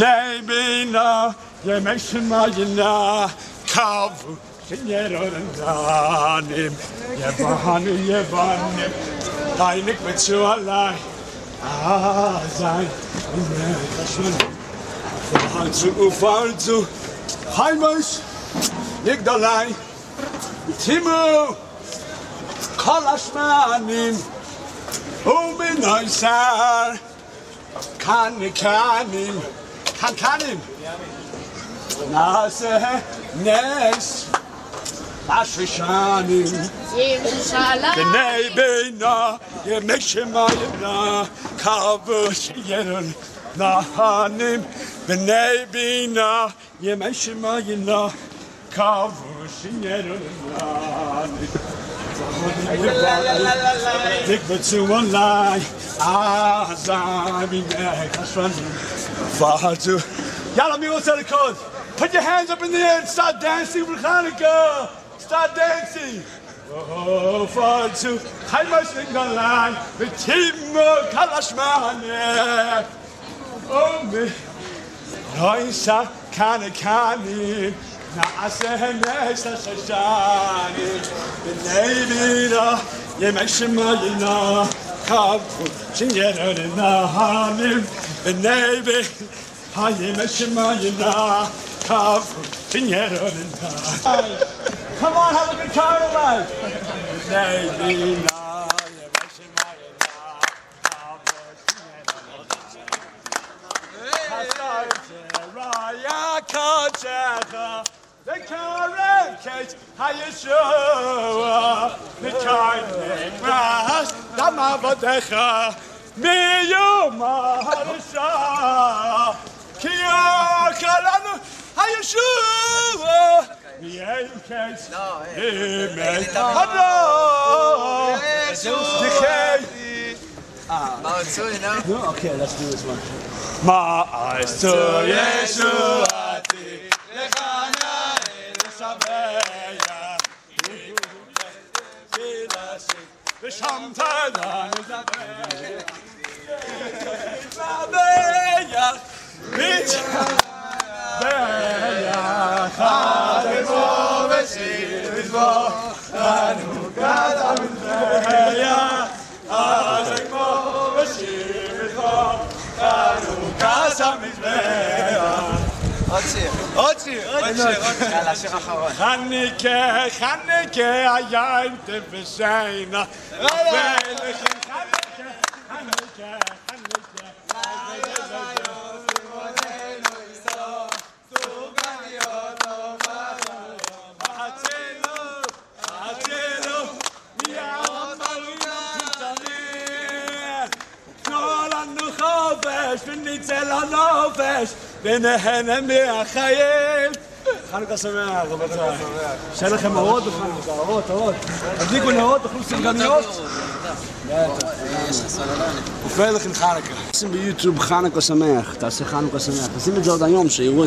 Nebina yemek şımayına kavu Şiyer orundanim Yebahanı yebanim Daylık ve çuvalay Azay Farzu ufarzu Haymış Yigdalay Timu Kalaşmanim Umin oyser Kanı kanim Kakanin. Nase, Nes, Ashishani. B'nei b'na, Yemeshimayna, Kavush yeron Nahanim. B'nei b'na, Yemeshimayna, Kavush yeron Nahanim. Dik betsu online, ah, zami, eh, kashanim. Farzu Yalla me what's the code Put your hands up in the air and start dancing with Hanukkah Start dancing. Oh, farzu, heimas in galan, mit Timo Kalashmane. Oh, me, Roisa, Kana Kani, Naase Nesa Shashani, the Navina, Yemeshima Yina, Kapu, Chingera Nahanim, the Navy, Hayemeshima Yina, Kapu, Come on, have a good time tonight. Navina, Yemeshima Raya Kachecha, the current case, Hayeshua, the kind grass, Damavadecha, Miyuma Harisha, Kia Kalanu, Hayeshua, the end case, Amen. Hello, Decay. Okay, let's do this one. My eyes to Yeshuati, Lechana Chademo Vesivizvo, Έτσι, έτσι, έτσι. Καλά, σε χαχαβά. Χάνηκε, χάνηκε, αγιά είναι πεσένα. Βέλεχε, χάνηκε, χάνηκε, χάνηκε. ונהנה מהחיים. חנוכה שמח, רבותיי. שיהיה לכם אורות בחנוכה, אורות, אורות. תדליקו נרות, תאכלו סרגניות. ופרח לכם חנוכה. שים ביוטיוב חנוכה שמח, תעשה חנוכה שמח. תשים את זה עוד היום, שיראו את זה.